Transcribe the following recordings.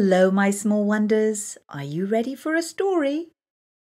Hello, my small wonders. Are you ready for a story?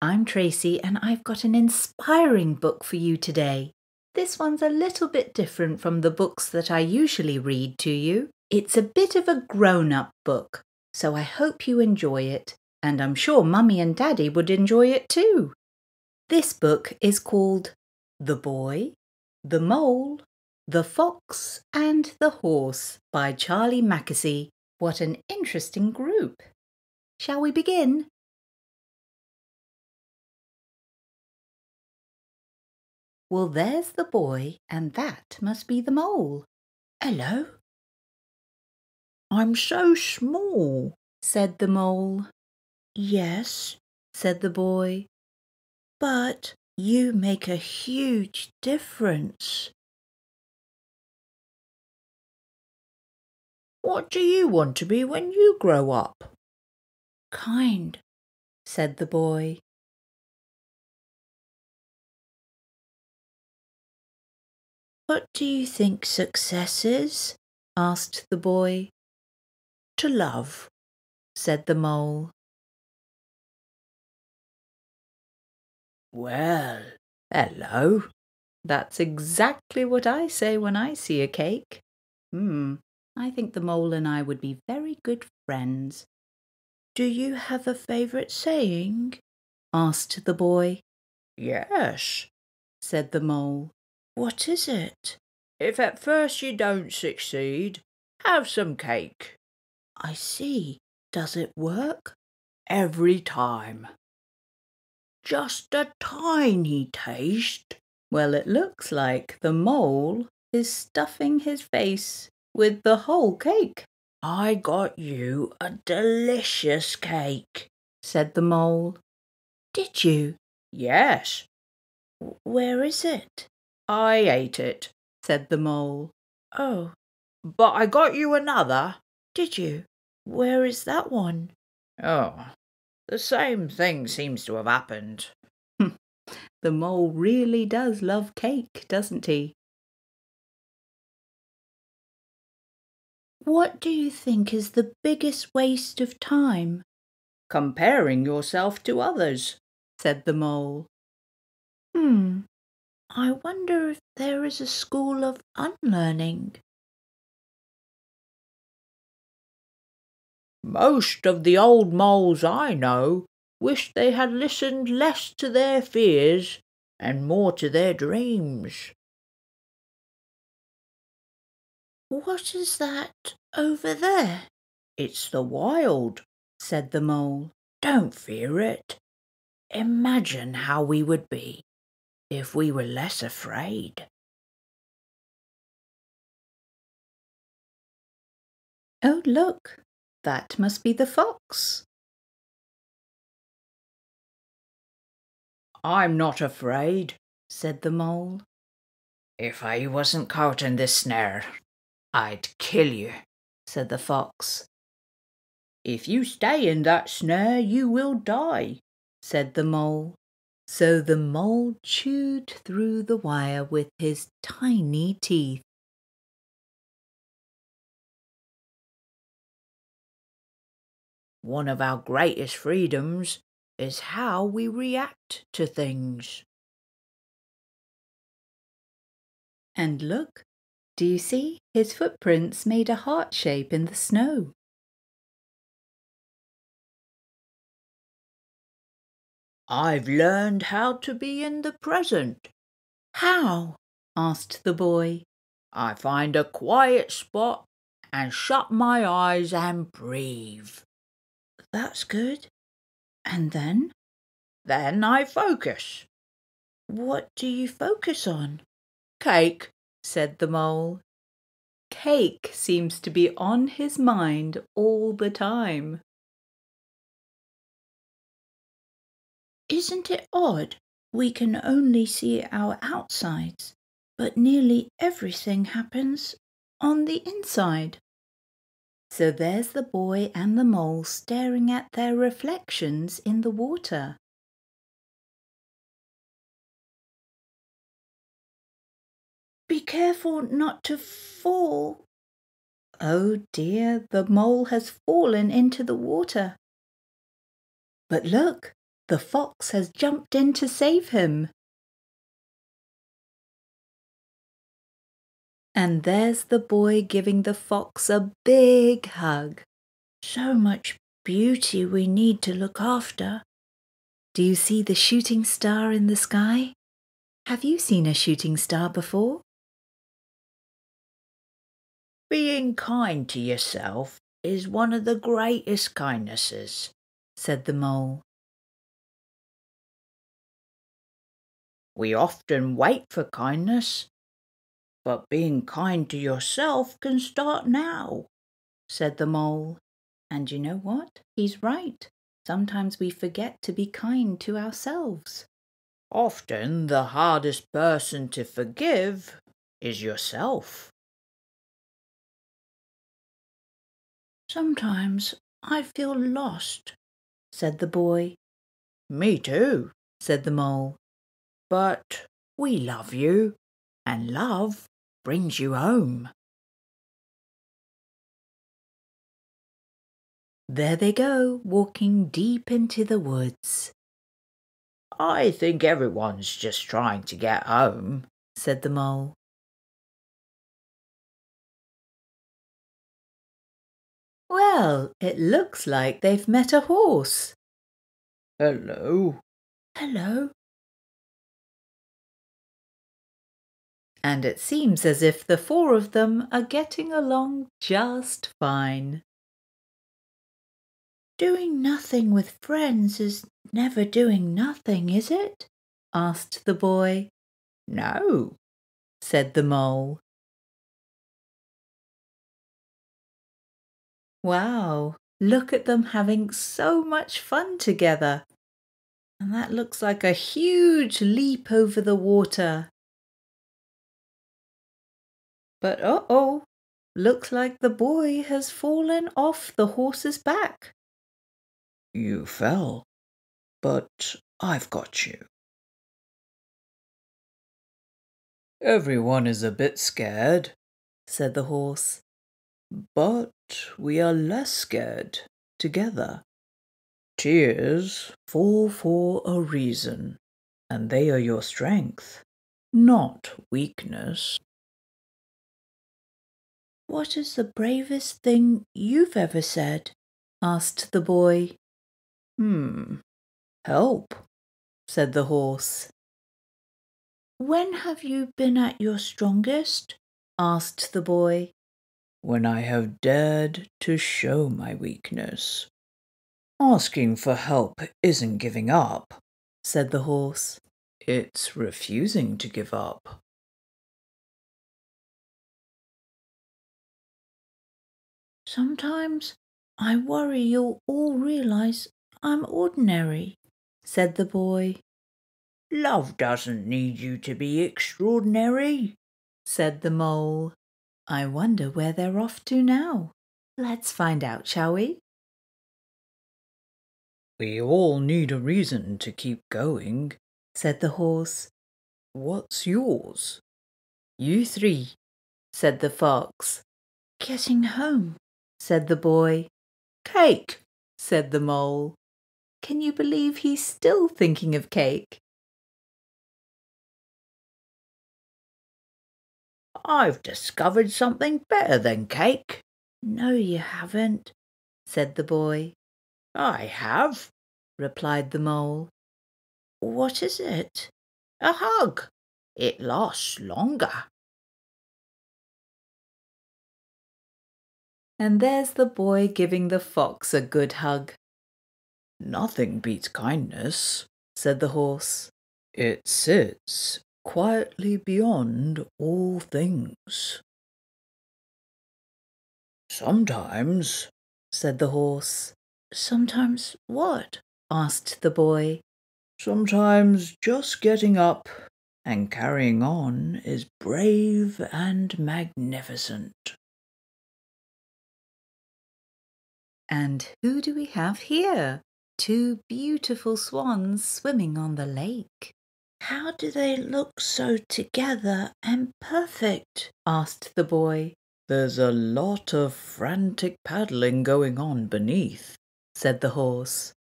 I'm Tracy, and I've got an inspiring book for you today. This one's a little bit different from the books that I usually read to you. It's a bit of a grown up book, so I hope you enjoy it, and I'm sure Mummy and Daddy would enjoy it too. This book is called The Boy, the Mole, the Fox, and the Horse by Charlie Mackesy what an interesting group. Shall we begin? Well, there's the boy, and that must be the mole. Hello. I'm so small, said the mole. Yes, said the boy, but you make a huge difference. What do you want to be when you grow up? Kind, said the boy. What do you think success is? asked the boy. To love, said the mole. Well, hello. That's exactly what I say when I see a cake. Hmm, I think the mole and I would be very good friends. Do you have a favourite saying? asked the boy. Yes, said the mole. What is it? If at first you don't succeed, have some cake. I see. Does it work? Every time. Just a tiny taste. Well, it looks like the mole is stuffing his face with the whole cake. I got you a delicious cake, said the mole. Did you? Yes. Where is it? I ate it, said the mole. Oh. But I got you another. Did you? Where is that one? Oh, the same thing seems to have happened. the mole really does love cake, doesn't he? What do you think is the biggest waste of time? Comparing yourself to others, said the mole. Hmm, I wonder if there is a school of unlearning. Most of the old moles I know wish they had listened less to their fears and more to their dreams. What is that over there? It's the wild, said the mole. Don't fear it. Imagine how we would be if we were less afraid. Oh, look, that must be the fox. I'm not afraid, said the mole. If I wasn't caught in this snare, I'd kill you, said the fox. If you stay in that snare, you will die, said the mole. So the mole chewed through the wire with his tiny teeth. One of our greatest freedoms is how we react to things. And look, do you see? His footprints made a heart shape in the snow. I've learned how to be in the present. How? asked the boy. I find a quiet spot and shut my eyes and breathe. That's good. And then? Then I focus. What do you focus on? Cake, said the mole. Cake seems to be on his mind all the time. Isn't it odd? We can only see our outsides, but nearly everything happens on the inside. So there's the boy and the mole staring at their reflections in the water. Be careful not to fall, Oh dear, the mole has fallen into the water. But look, the fox has jumped in to save him. And there's the boy giving the fox a big hug. So much beauty we need to look after. Do you see the shooting star in the sky? Have you seen a shooting star before? Being kind to yourself is one of the greatest kindnesses, said the mole. We often wait for kindness, but being kind to yourself can start now, said the mole. And you know what? He's right. Sometimes we forget to be kind to ourselves. Often the hardest person to forgive is yourself. Sometimes I feel lost, said the boy. Me too, said the mole. But we love you, and love brings you home. There they go, walking deep into the woods. I think everyone's just trying to get home, said the mole. Well, it looks like they've met a horse. Hello. Hello. And it seems as if the four of them are getting along just fine. Doing nothing with friends is never doing nothing, is it? asked the boy. No, said the mole. Wow, look at them having so much fun together. And that looks like a huge leap over the water. But uh oh, looks like the boy has fallen off the horse's back. You fell, but I've got you. Everyone is a bit scared, said the horse. But we are less scared together. Tears fall for a reason, and they are your strength, not weakness. What is the bravest thing you've ever said? asked the boy. Hmm, help, said the horse. When have you been at your strongest? asked the boy when I have dared to show my weakness. Asking for help isn't giving up, said the horse. It's refusing to give up. Sometimes I worry you'll all realize I'm ordinary, said the boy. Love doesn't need you to be extraordinary, said the mole. I wonder where they're off to now. Let's find out, shall we? We all need a reason to keep going, said the horse. What's yours? You three, said the fox. Getting home, said the boy. Cake, said the mole. Can you believe he's still thinking of cake? I've discovered something better than cake. No, you haven't, said the boy. I have, replied the mole. What is it? A hug. It lasts longer. And there's the boy giving the fox a good hug. Nothing beats kindness, said the horse. It sits quietly beyond all things. Sometimes, said the horse. Sometimes what? asked the boy. Sometimes just getting up and carrying on is brave and magnificent. And who do we have here? Two beautiful swans swimming on the lake. How do they look so together and perfect? asked the boy. There's a lot of frantic paddling going on beneath, said the horse.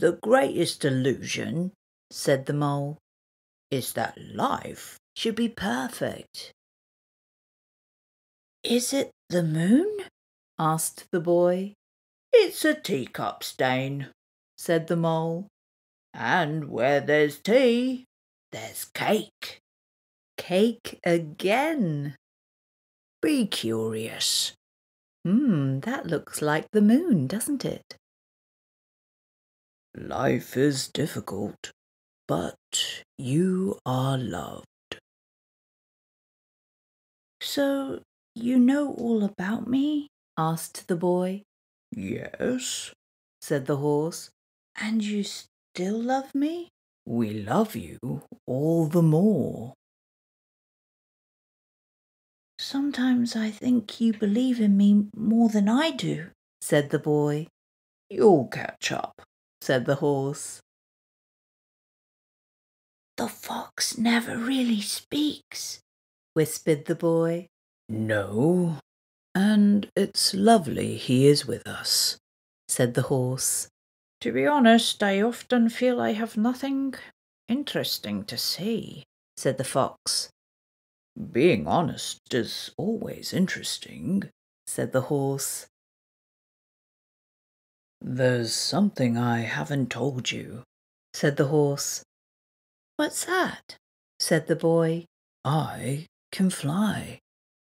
The greatest illusion, said the mole, is that life should be perfect. Is it the moon? asked the boy. It's a teacup stain, said the mole. And where there's tea, there's cake. Cake again. Be curious. Hmm, that looks like the moon, doesn't it? Life is difficult, but you are loved. So you know all about me? asked the boy. Yes, said the horse. And you still love me? We love you all the more. Sometimes I think you believe in me more than I do, said the boy. You'll catch up, said the horse. The fox never really speaks, whispered the boy. No, and it's lovely he is with us, said the horse. To be honest, I often feel I have nothing interesting to say, said the fox. Being honest is always interesting, said the horse. There's something I haven't told you, said the horse. What's that? said the boy. I can fly.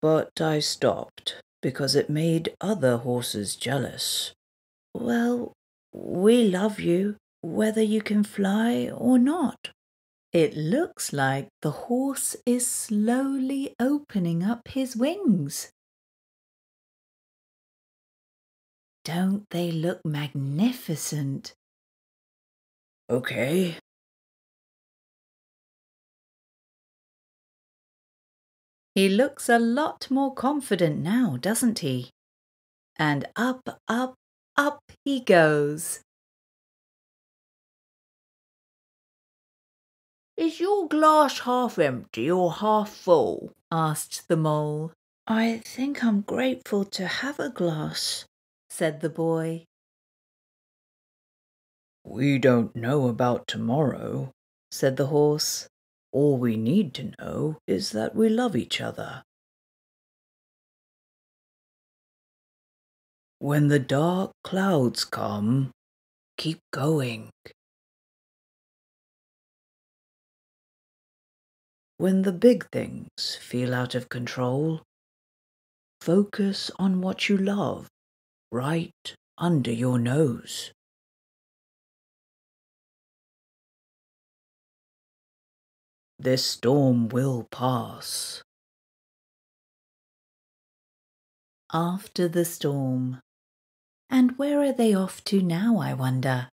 But I stopped because it made other horses jealous. Well, we love you, whether you can fly or not, it looks like the horse is slowly opening up his wings. Don't they look magnificent? Okay. He looks a lot more confident now, doesn't he? And up, up, up he goes. Is your glass half empty or half full? asked the mole. I think I'm grateful to have a glass, said the boy. We don't know about tomorrow, said the horse. All we need to know is that we love each other. When the dark clouds come, keep going. When the big things feel out of control, focus on what you love right under your nose. This storm will pass. After the storm. And where are they off to now, I wonder?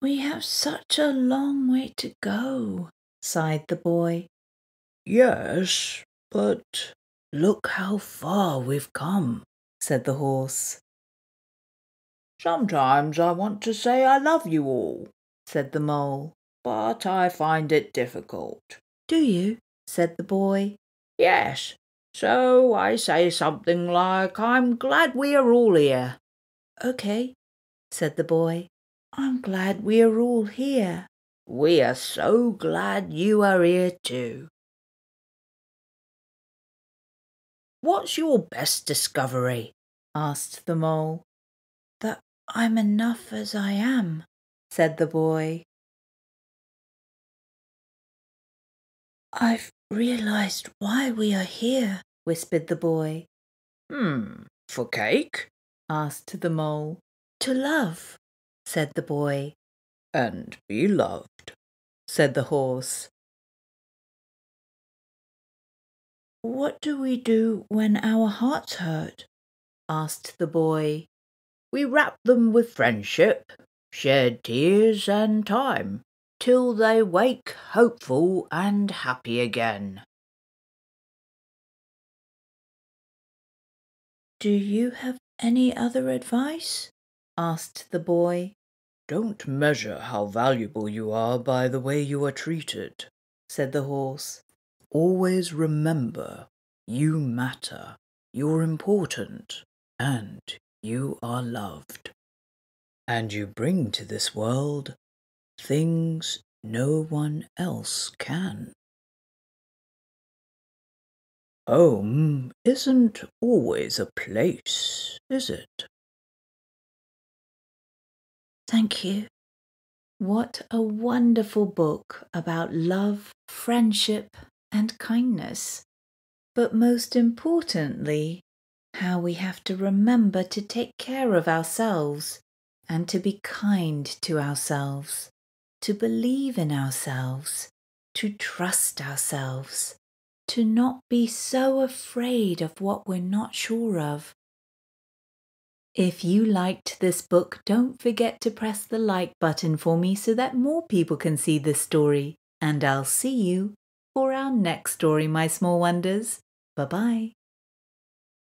We have such a long way to go, sighed the boy. Yes, but look how far we've come, said the horse. Sometimes I want to say I love you all, said the mole, but I find it difficult. Do you? said the boy. Yes, so I say something like, I'm glad we are all here. OK, said the boy. I'm glad we are all here. We are so glad you are here too. What's your best discovery? asked the mole. That I'm enough as I am, said the boy. I've realized why we are here, whispered the boy. Hmm, for cake? asked the mole. To love, said the boy. And be loved, said the horse. What do we do when our hearts hurt? asked the boy. We wrap them with friendship, shared tears and time, till they wake hopeful and happy again. Do you have any other advice? asked the boy. Don't measure how valuable you are by the way you are treated, said the horse. Always remember You matter, you're important, and you are loved. And you bring to this world things no one else can. Home isn't always a place, is it? Thank you. What a wonderful book about love, friendship, and kindness. But most importantly, how we have to remember to take care of ourselves and to be kind to ourselves, to believe in ourselves, to trust ourselves, to not be so afraid of what we're not sure of. If you liked this book, don't forget to press the like button for me so that more people can see this story. And I'll see you for our next story, my small wonders. Bye bye.